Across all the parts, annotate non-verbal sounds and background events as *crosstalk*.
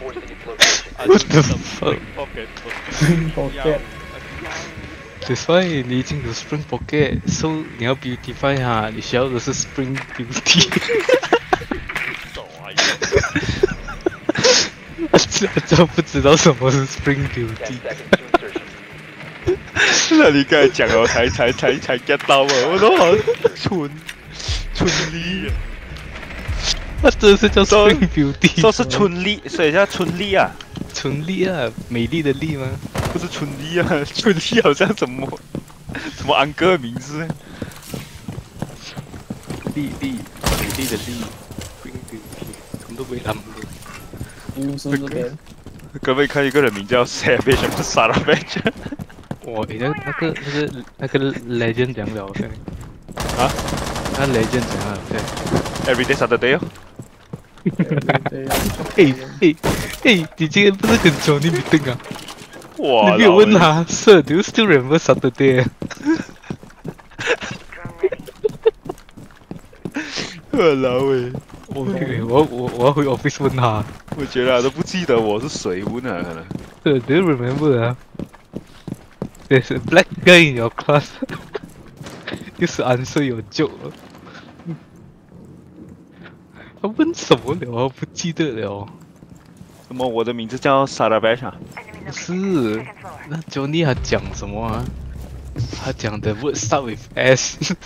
what the fuck spring pocket？就是啊，你听到 spring pocket，所以你要 beautify 哈，你需要的是 spring beauty。哈哈哈，哈哈不知道什么是 spring beauty。那你刚才讲了，才才才才 get 到嘛，我都好蠢蠢力。这真是叫春 Beauty，说是春丽，谁叫春丽啊？春丽啊，美丽的丽吗？不是春丽啊，*laughs* 春丽好像怎么怎 *laughs* 么安哥的名字？丽丽，美丽的丽，Beauty，什么都不会拿不准。乌苏苏哥，各位看一个人名叫 Savage，什么 Savage？*laughs* 哇，人家那个那个那个 Legend 讲了哦。啊？那 Legend 讲了，Everyday Saturday 哦。对呀，诶诶诶，你今天不是跟 Johnny meeting 啊？哇！你没有问他，Sir，do you still remember Saturday？我老喂，我我我我要回 office 问他我觉得他都不记得我是谁问啊，可能。 ，Sir，do you remember 啊？There's a black guy in your class 。就是 answer your joke 了。 他问什么了？不记得了。什么？我的名字叫萨拉白莎。不是，那叫你讲什么？啊？他讲的 “would start with S”，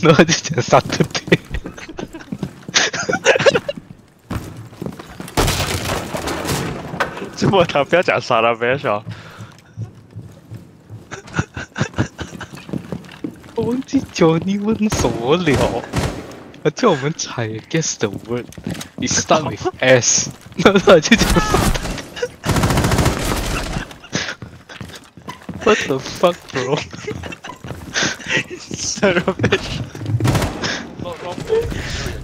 那就讲 Saturday。这么他不要讲萨拉白莎？我忘记叫你问什么了。他叫我们猜 guess the word，it start with *laughs* S，然*laughs* 后他就讲 *laughs* What the fuck, bro？ Savage。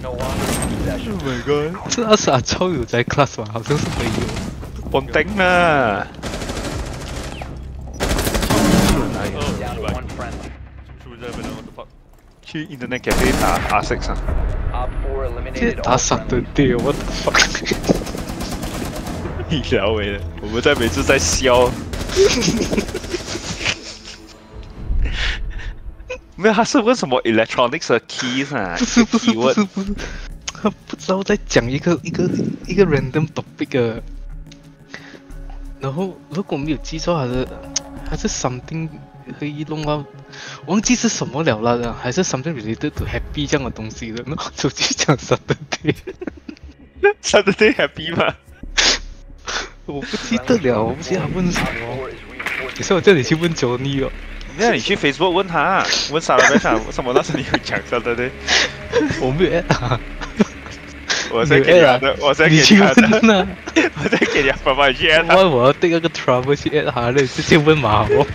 No longer in possession. Oh my god！这阿傻超有在 class 吗？好像是没有。绑定啦！ 去 internet cafe 哈阿萨桑，阿萨桑到底？w 我的 t the fuck？知道没？我们在每次在笑。*laughs* 没有，他是问什么 electronics 的 key 哈？不是不是不是不是，他不知道在讲一个一个一个 random topic。然后，如果没有记错，还是还是 something。可以弄到忘记是什么了了的，还是 something related to happy 这样的东西的，弄出去讲 Saturday，Saturday happy 吗？*laughs* 我不记得了，我不记得问什么，你说我叫你去问 Johnny 哦，那你去 Facebook 问他，问啥了来啥，为什么那时候讲 Saturday？我别，我在给他的，我在给他的，*laughs* 我在给他的，我为什么要 t a k 那个 trouble 去 a 他？嘞，直接问马哦。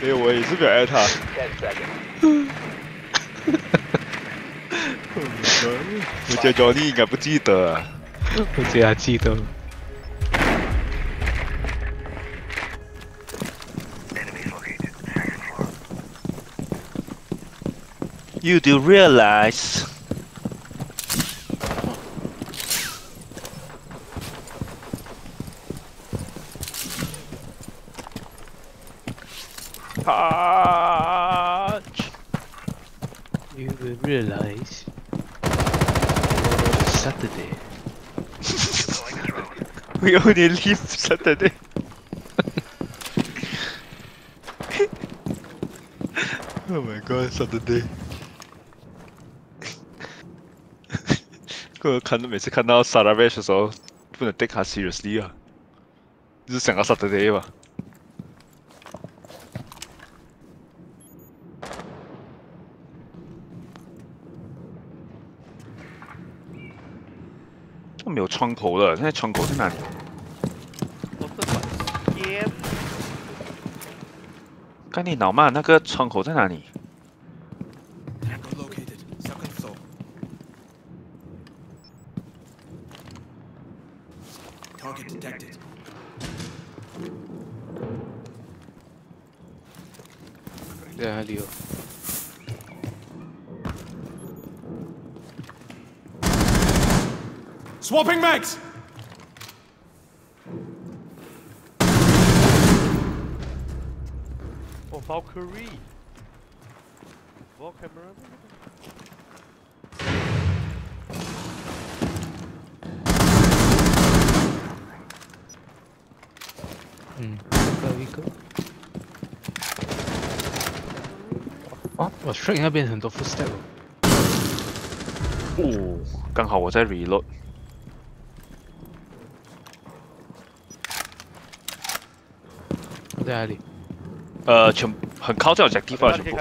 哎，我也是表爱他。嗯，*laughs* 我教教你应该不记得，我要记得。You do realize. Punch. You will realize Saturday. We only leave Saturday. oh my god, Saturday. 我看到每次看到 Sarah Bash 的时候，不能 take 他 seriously 啊，就是想到 Saturday 吧。 都没有窗口了，现在窗口在哪里？干电脑嘛，那个窗口在哪里？Swapping mags! Oh, Valkyrie! Valkyrie? Hmm. There we go. 啊，我 track 那边很多 footstep。哦，刚好我在 reload。在哪里？呃，全很靠这种地方，全。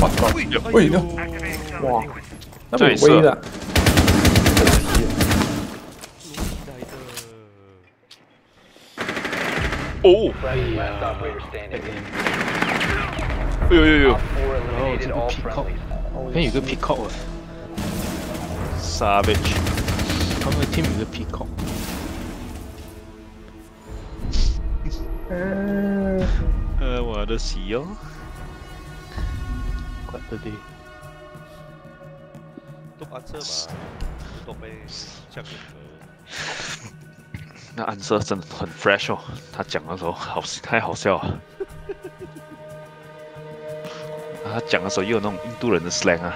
我操！喂，喂，喂，哇，这是。哦，哎呀！有有有，哦，这个皮卡，还有个皮扣，s a v a g e 他们对面有个皮扣。呃，哇，都死掉！啥子的？那暗色真的很 fresh 哦，他讲的时候好，太好笑啊，*laughs* 他讲的时候又有那种印度人的 slang 啊，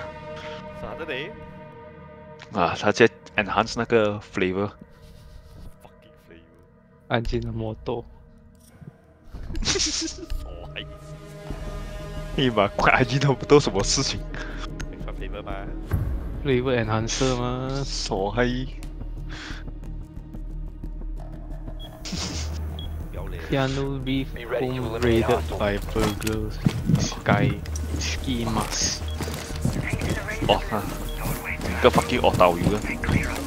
啥的嘞？啊，他在 enhance 那个 flavor。安静的魔豆。哎呀妈！怪鸡都都什么事情？Level Enhancer 吗？傻嗨！Yanu Beef Braided Fiber Girl Sky Skymask。哦哈，又跑去澳洲了。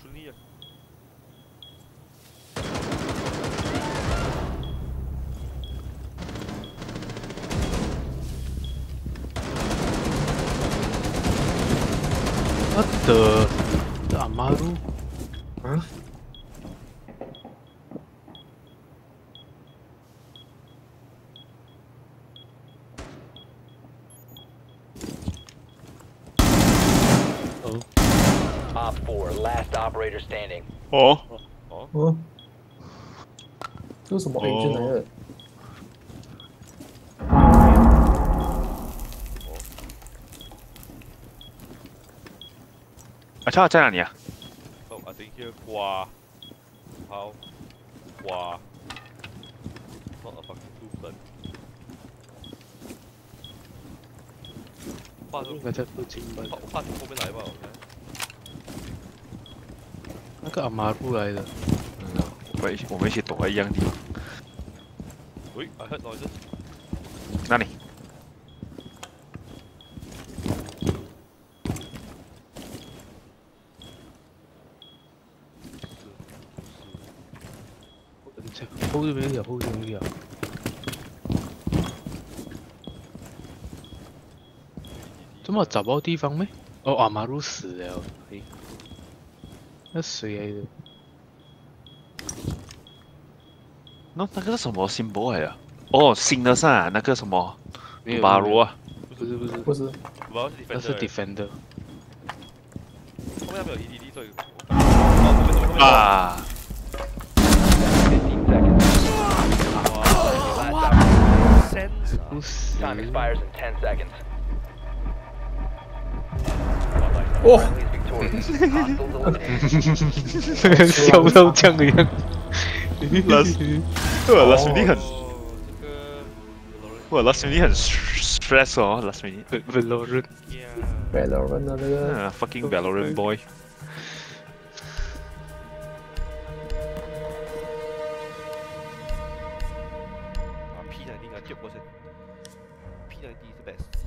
Чуть не ехать. What the? Amaru? Tá huh? operator standing. 哦，嗯，这是什么 agent 来的？啊，他在哪里啊？ Oh, I think here 挂好挂，not a fucking movement。画从应该在附近吧？画画从后面来吧，我看。 跟阿马鲁来的，我们一起躲在一样地方。喂，阿黑同志，那里？后就没有，后就没有。这么找不到地方没？哦，阿马路死了。那谁来的？那那个是什么 symbol 来的？哦，新的噻，那个什么没有巴罗啊？不是不是，不是，我要是那是 defender， defender。后面还没有 EDD，所以我看。哦，后面后面后面。啊！ 15 seconds. Last operator. Sense 不死。 Time expires in 10 seconds. 哇， Friendly's victorious. Hostiles eliminated. 笑到这样的样。 last，哇，last minute 很，哦，这个有人哇，last *laughs* minute 很 stress 哦，last minute， Valorant，呀， Valorant 的那个啊，fucking Valorant boy，啊 P ninety 啊，接过先，P ninety 是 best。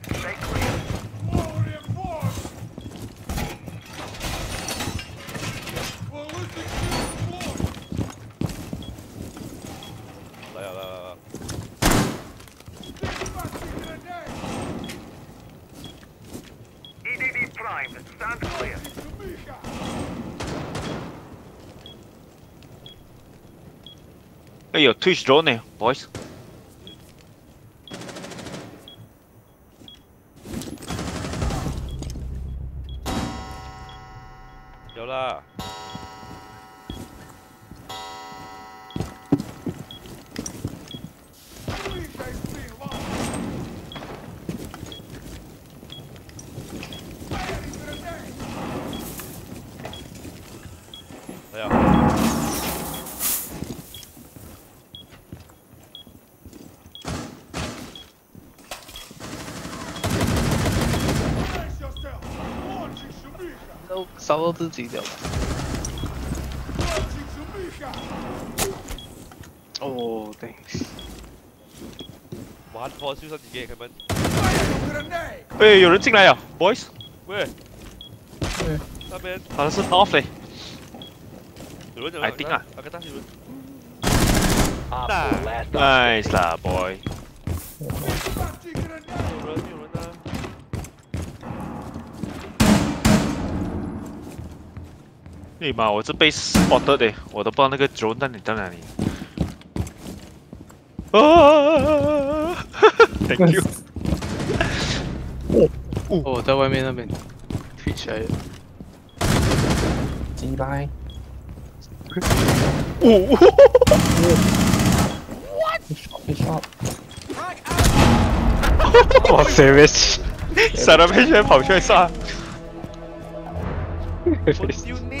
Hey, your Twitch drone, boys. Yo, lah. 都烧到自己掉了。哦，对。玩火就剩几件开门。哎，有人进来呀，boys。喂。喂。那边好像是 Tofey。我怎么？I 啊！h i n k Nice 啦 b o y 你妈！我这被 spotted 哎，我都不知道那个炸弹你在哪里。啊！哈 *laughs* 哈，Thank you。哦哦，在外面那边飞起来。进来。哦。What？你少，你 *laughs* 少。哇塞！没闪到没血跑出来杀。What is you need？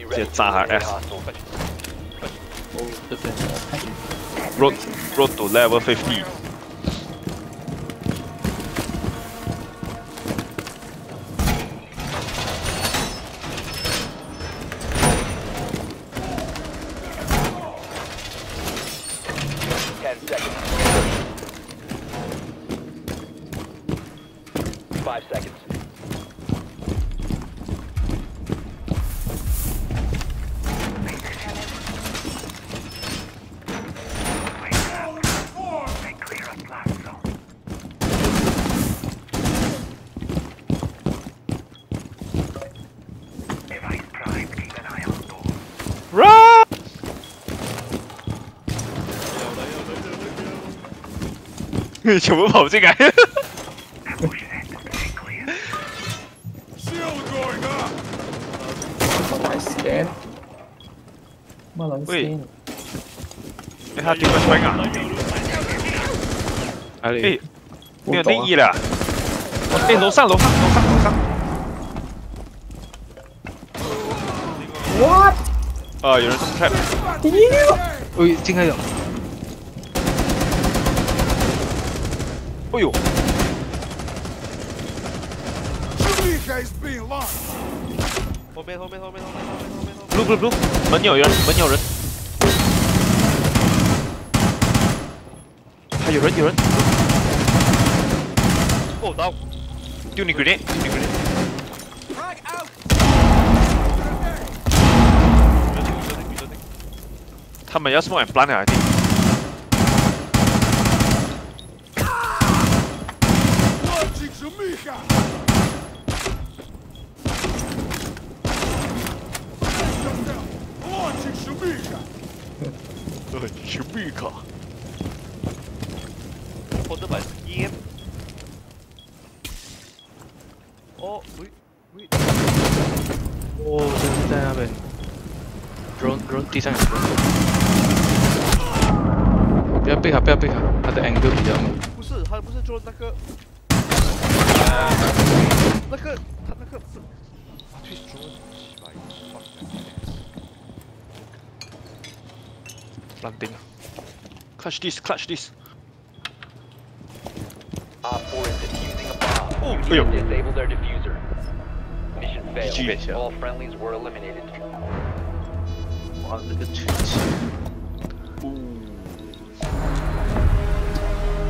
Be ready to Zahar eliminate S. hostiles. 哦，这边 road road to level fifty。 全部跑这个。太神！喂，还跳不上去啊？哎，没有定义了。哎，楼上，楼上，楼上，楼上。What？啊，有人中 t r 喂，p 哎，进来 哎呦，后面后面后面后面后面后面后面。 blue blue blue，门有人，门有人。还有人，有人。哦，刀。丢你 grenade，丢你 grenade。他们要 smoke and plant 啊，I think。 哦，真的在那边。drone drone 地上有 drone。不要背他，不要背他，他的 angle 比较慢。不是，他不是做那个，那个他那个是，啊，去 drone，奇怪，fuck Planting. Clutch this, clutch this. Op 4 is defusing a bomb. Oh, You ayun. need to disable their diffuser. Mission failed. GG. All friendlies were eliminated. 哇，这个曲奇。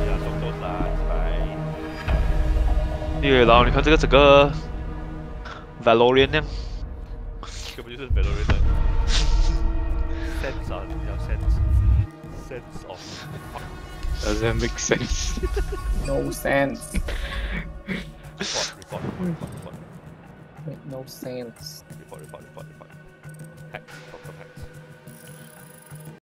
呀，送走三百，耶，然后你看这个整个 Valorant 呢，根本就是 Valorant 的 sense 啊，叫 sense sense of Doesn't make sense. No sense. report report report make no sense. Hack, hack.